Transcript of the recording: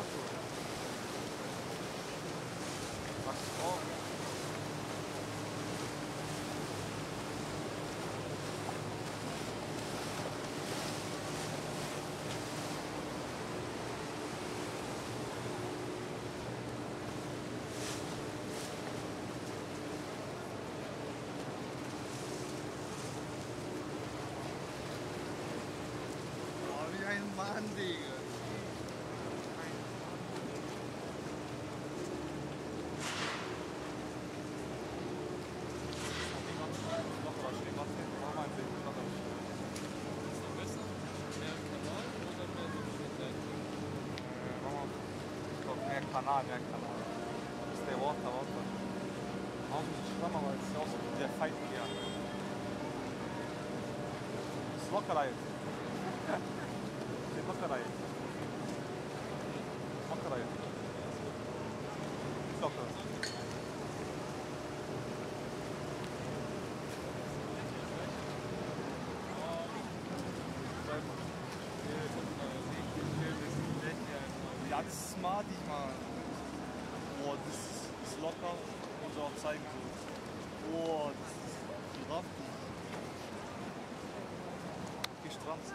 grand. Kanal, mehr Kanal. Stay water, water. Mach nicht schlimm, aber es ist auch so der Fight hier. Ist locker da das ist smart, ich mal. Boah, das ist, ist locker. Muss auch zeigen so. Boah, das ist Giraffe. Gestranzt.